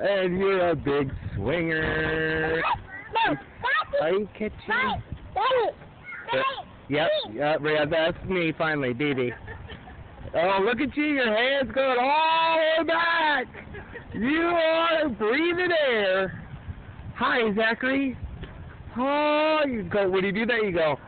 And you're a big swinger. Are you catching? Daddy. Uh, yep, yep, yeah, uh, that's me finally, BB. Oh, look at you, your hand's going all the way back. You are breathing air. Hi, Zachary. Oh, you go, when you do that, you go.